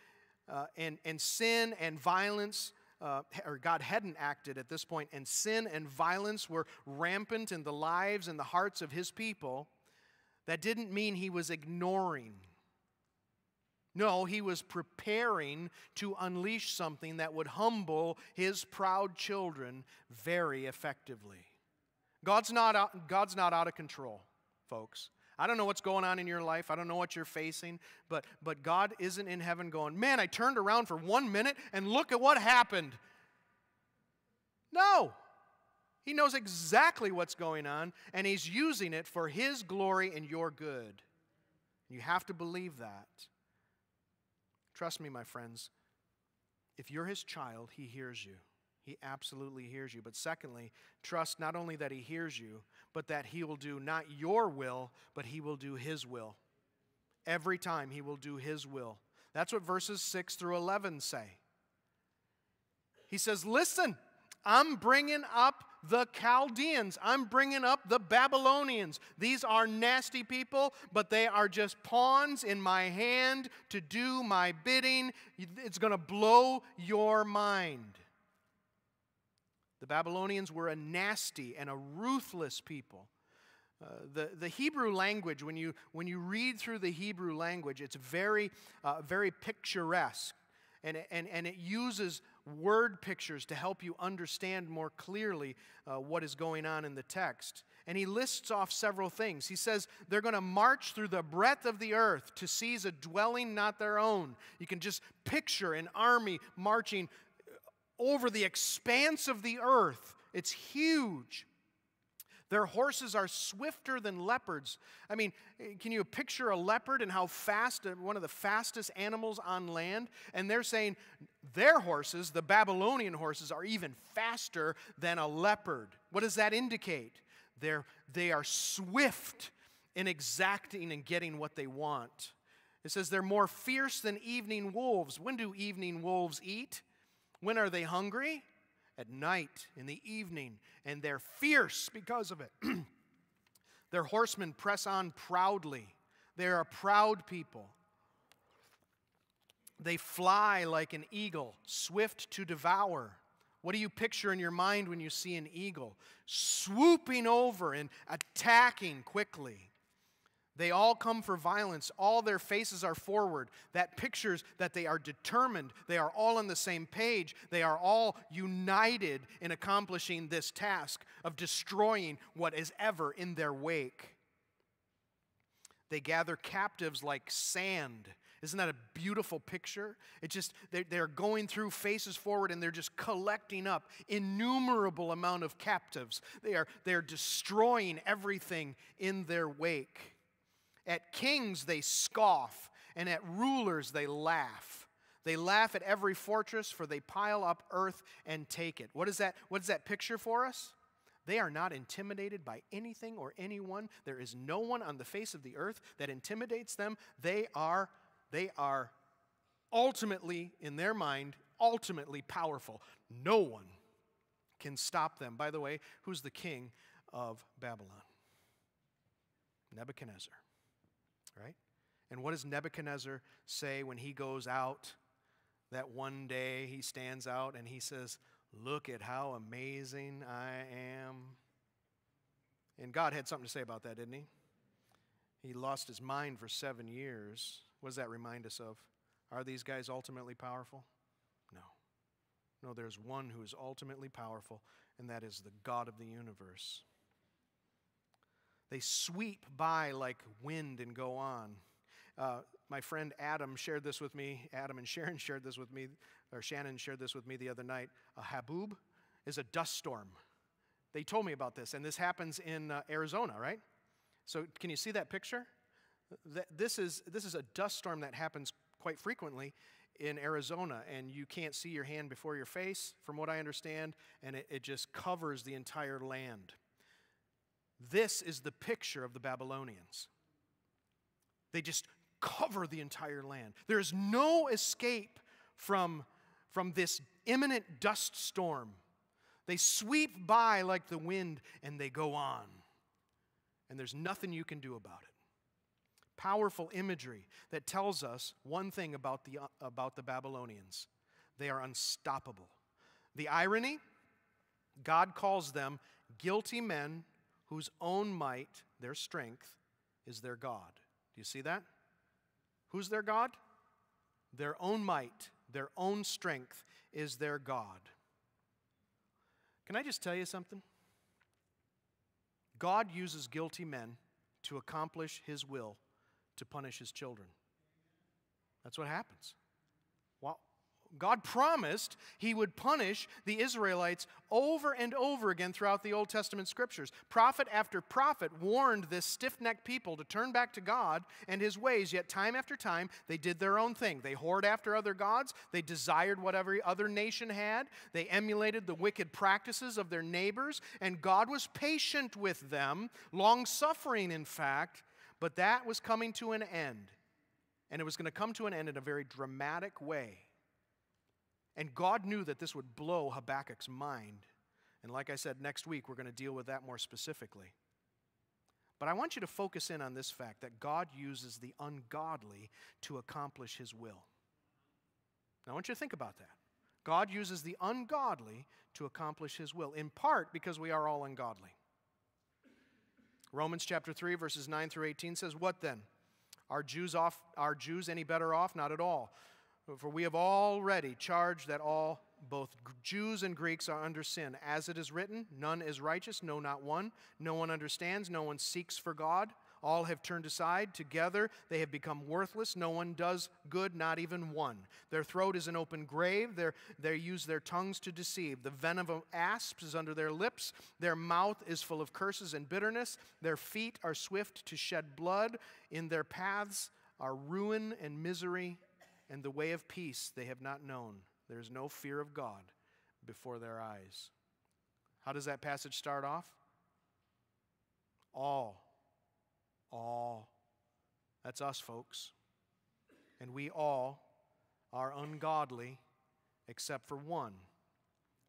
uh, and, and sin and violence, uh, or God hadn't acted at this point, and sin and violence were rampant in the lives and the hearts of his people, that didn't mean he was ignoring. No, he was preparing to unleash something that would humble his proud children very effectively. God's not out, God's not out of control, folks. I don't know what's going on in your life. I don't know what you're facing, but, but God isn't in heaven going, man, I turned around for one minute and look at what happened. No. He knows exactly what's going on, and He's using it for His glory and your good. You have to believe that. Trust me, my friends, if you're His child, He hears you. He absolutely hears you. But secondly, trust not only that He hears you, but that He will do not your will, but He will do His will. Every time He will do His will. That's what verses 6 through 11 say. He says, Listen, I'm bringing up the Chaldeans. I'm bringing up the Babylonians. These are nasty people, but they are just pawns in my hand to do my bidding. It's going to blow your mind. The Babylonians were a nasty and a ruthless people. Uh, the, the Hebrew language, when you, when you read through the Hebrew language, it's very, uh, very picturesque. And, and, and it uses word pictures to help you understand more clearly uh, what is going on in the text. And he lists off several things. He says they're going to march through the breadth of the earth to seize a dwelling not their own. You can just picture an army marching over the expanse of the earth. It's huge. Their horses are swifter than leopards. I mean, can you picture a leopard and how fast, uh, one of the fastest animals on land? And they're saying their horses, the Babylonian horses, are even faster than a leopard. What does that indicate? They're, they are swift in exacting and getting what they want. It says they're more fierce than evening wolves. When do evening wolves eat? When are they hungry? At night, in the evening, and they're fierce because of it. Their horsemen press on proudly. They are proud people. They fly like an eagle, swift to devour. What do you picture in your mind when you see an eagle? Swooping over and attacking quickly. They all come for violence. All their faces are forward. That pictures that they are determined. They are all on the same page. They are all united in accomplishing this task of destroying what is ever in their wake. They gather captives like sand. Isn't that a beautiful picture? It just they're going through faces forward and they're just collecting up innumerable amount of captives. They are they're destroying everything in their wake. At kings they scoff, and at rulers they laugh. They laugh at every fortress, for they pile up earth and take it. What is that? What is that picture for us? They are not intimidated by anything or anyone. There is no one on the face of the earth that intimidates them. They are, they are ultimately, in their mind, ultimately powerful. No one can stop them. By the way, who's the king of Babylon? Nebuchadnezzar right? And what does Nebuchadnezzar say when he goes out that one day he stands out and he says, Look at how amazing I am? And God had something to say about that, didn't he? He lost his mind for seven years. What does that remind us of? Are these guys ultimately powerful? No. No, there's one who is ultimately powerful, and that is the God of the universe. They sweep by like wind and go on. Uh, my friend Adam shared this with me. Adam and Sharon shared this with me, or Shannon shared this with me the other night. A haboob is a dust storm. They told me about this, and this happens in uh, Arizona, right? So, can you see that picture? This is, this is a dust storm that happens quite frequently in Arizona, and you can't see your hand before your face, from what I understand, and it, it just covers the entire land. This is the picture of the Babylonians. They just cover the entire land. There is no escape from, from this imminent dust storm. They sweep by like the wind and they go on. And there's nothing you can do about it. Powerful imagery that tells us one thing about the, about the Babylonians they are unstoppable. The irony God calls them guilty men whose own might, their strength, is their God. Do you see that? Who's their God? Their own might, their own strength is their God. Can I just tell you something? God uses guilty men to accomplish his will to punish his children. That's what happens. God promised he would punish the Israelites over and over again throughout the Old Testament scriptures. Prophet after prophet warned this stiff necked people to turn back to God and his ways, yet time after time they did their own thing. They whored after other gods, they desired what every other nation had, they emulated the wicked practices of their neighbors, and God was patient with them, long suffering, in fact, but that was coming to an end. And it was going to come to an end in a very dramatic way. And God knew that this would blow Habakkuk's mind. And like I said, next week we're going to deal with that more specifically. But I want you to focus in on this fact that God uses the ungodly to accomplish his will. Now I want you to think about that. God uses the ungodly to accomplish his will, in part because we are all ungodly. Romans chapter 3, verses 9 through 18 says, What then? Are Jews, off, are Jews any better off? Not at all. For we have already charged that all, both Jews and Greeks, are under sin. As it is written, none is righteous, no, not one. No one understands, no one seeks for God. All have turned aside. Together they have become worthless. No one does good, not even one. Their throat is an open grave. They're, they use their tongues to deceive. The venom of asps is under their lips. Their mouth is full of curses and bitterness. Their feet are swift to shed blood. In their paths are ruin and misery and the way of peace they have not known. There is no fear of God before their eyes. How does that passage start off? All. All. That's us, folks. And we all are ungodly except for one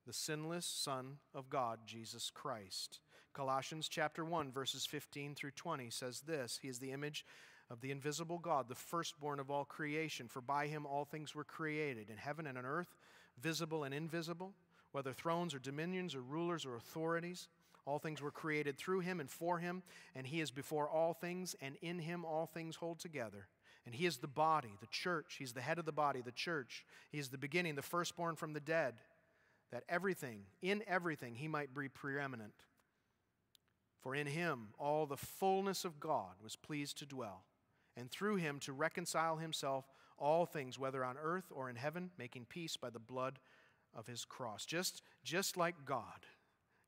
the sinless Son of God, Jesus Christ. Colossians chapter 1, verses 15 through 20 says this He is the image of the invisible God, the firstborn of all creation. For by him all things were created, in heaven and on earth, visible and invisible, whether thrones or dominions or rulers or authorities. All things were created through him and for him, and he is before all things, and in him all things hold together. And he is the body, the church. He's the head of the body, the church. He is the beginning, the firstborn from the dead, that everything, in everything, he might be preeminent. For in him all the fullness of God was pleased to dwell and through him to reconcile himself all things, whether on earth or in heaven, making peace by the blood of his cross. Just, just like God.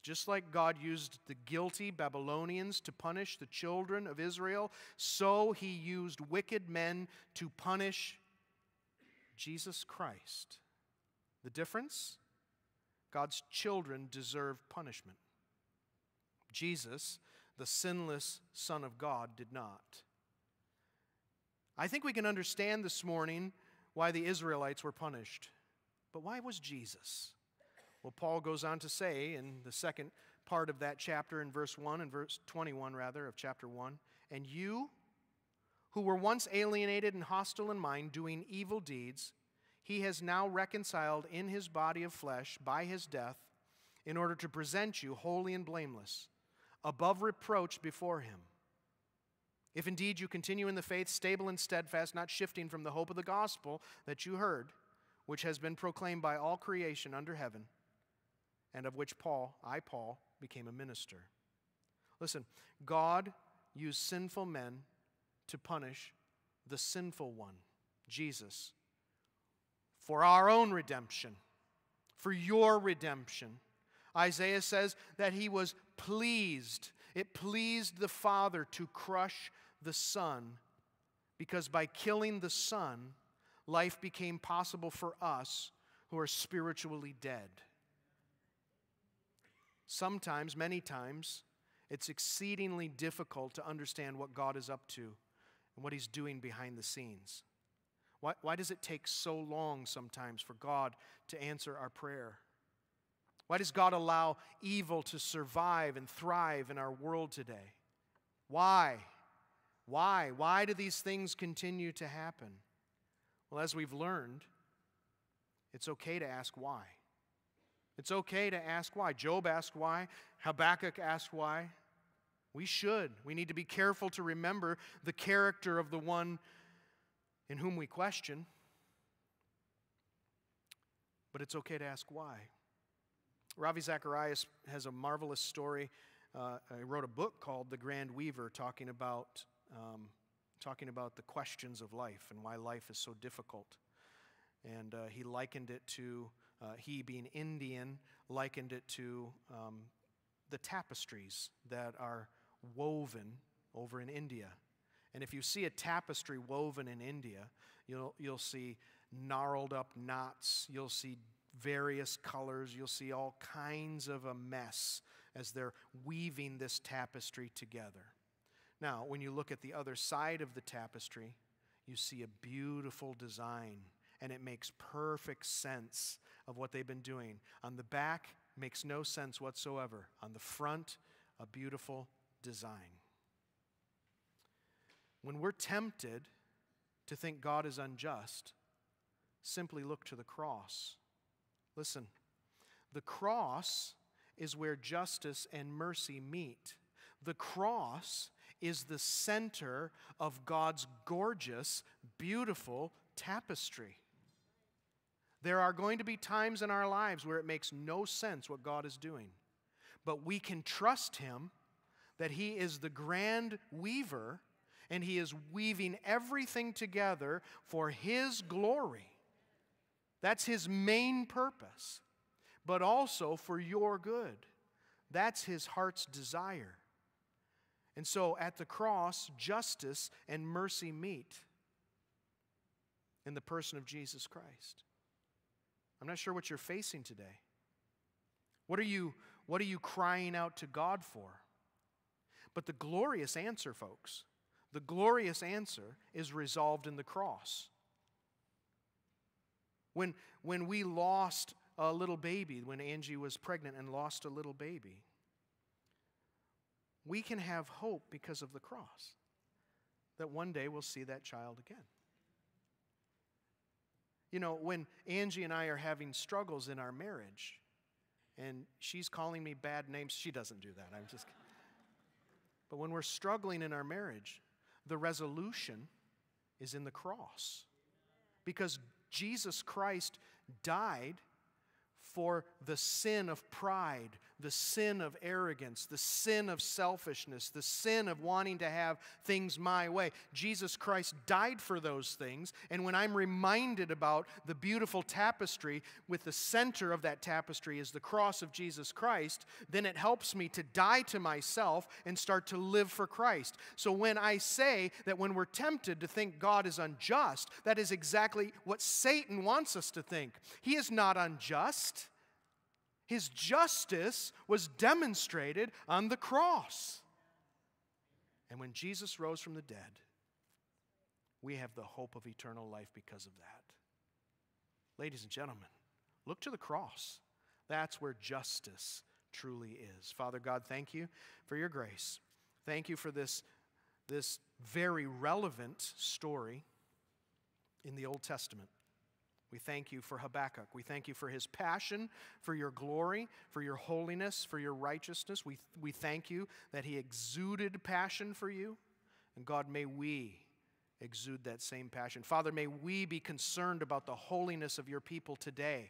Just like God used the guilty Babylonians to punish the children of Israel, so he used wicked men to punish Jesus Christ. The difference? God's children deserve punishment. Jesus, the sinless Son of God, did not. I think we can understand this morning why the Israelites were punished. But why was Jesus? Well, Paul goes on to say in the second part of that chapter, in verse 1 and verse 21, rather, of chapter 1, and you who were once alienated and hostile in mind, doing evil deeds, he has now reconciled in his body of flesh by his death in order to present you holy and blameless, above reproach before him. If indeed you continue in the faith, stable and steadfast, not shifting from the hope of the gospel that you heard, which has been proclaimed by all creation under heaven, and of which Paul, I, Paul, became a minister. Listen, God used sinful men to punish the sinful one, Jesus, for our own redemption, for your redemption. Isaiah says that he was pleased It pleased the Father to crush the Son because by killing the Son, life became possible for us who are spiritually dead. Sometimes, many times, it's exceedingly difficult to understand what God is up to and what He's doing behind the scenes. Why, why does it take so long sometimes for God to answer our prayer? Why does God allow evil to survive and thrive in our world today? Why? Why? Why do these things continue to happen? Well, as we've learned, it's okay to ask why. It's okay to ask why. Job asked why. Habakkuk asked why. We should. We need to be careful to remember the character of the one in whom we question. But it's okay to ask why. Ravi Zacharias has a marvelous story. Uh, he wrote a book called The Grand Weaver, talking about, um, talking about the questions of life and why life is so difficult. And uh, he likened it to, uh, he being Indian, likened it to um, the tapestries that are woven over in India. And if you see a tapestry woven in India, you'll, you'll see gnarled up knots, you'll see various colors, you'll see all kinds of a mess as they're weaving this tapestry together. Now, when you look at the other side of the tapestry, you see a beautiful design, and it makes perfect sense of what they've been doing. On the back, makes no sense whatsoever. On the front, a beautiful design. When we're tempted to think God is unjust, simply look to the cross. Listen, the cross is where justice and mercy meet. The cross is the center of God's gorgeous, beautiful tapestry. There are going to be times in our lives where it makes no sense what God is doing, but we can trust Him that He is the grand weaver and He is weaving everything together for His glory. That's His main purpose, but also for your good. That's His heart's desire. And so at the cross, justice and mercy meet in the person of Jesus Christ. I'm not sure what you're facing today. What are you, what are you crying out to God for? But the glorious answer, folks, the glorious answer is resolved in the cross. When, when we lost a little baby, when Angie was pregnant and lost a little baby, we can have hope because of the cross that one day we'll see that child again. You know, when Angie and I are having struggles in our marriage, and she's calling me bad names, she doesn't do that. I'm just But when we're struggling in our marriage, the resolution is in the cross. Because Jesus Christ died for the sin of pride, the sin of arrogance, the sin of selfishness, the sin of wanting to have things my way. Jesus Christ died for those things. And when I'm reminded about the beautiful tapestry, with the center of that tapestry is the cross of Jesus Christ, then it helps me to die to myself and start to live for Christ. So when I say that when we're tempted to think God is unjust, that is exactly what Satan wants us to think. He is not unjust. His justice was demonstrated on the cross. And when Jesus rose from the dead, we have the hope of eternal life because of that. Ladies and gentlemen, look to the cross. That's where justice truly is. Father God, thank you for your grace. Thank you for this, this very relevant story in the Old Testament. We thank you for Habakkuk. We thank you for his passion, for your glory, for your holiness, for your righteousness. We, we thank you that he exuded passion for you. And God, may we exude that same passion. Father, may we be concerned about the holiness of your people today.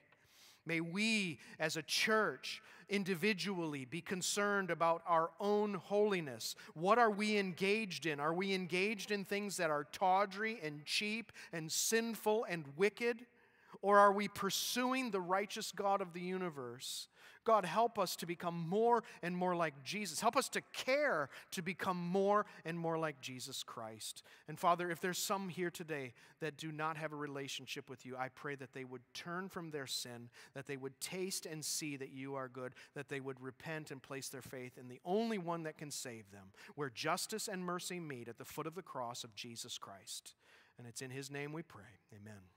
May we, as a church, individually be concerned about our own holiness. What are we engaged in? Are we engaged in things that are tawdry and cheap and sinful and wicked? Or are we pursuing the righteous God of the universe? God, help us to become more and more like Jesus. Help us to care to become more and more like Jesus Christ. And Father, if there's some here today that do not have a relationship with you, I pray that they would turn from their sin, that they would taste and see that you are good, that they would repent and place their faith in the only one that can save them, where justice and mercy meet at the foot of the cross of Jesus Christ. And it's in his name we pray. Amen.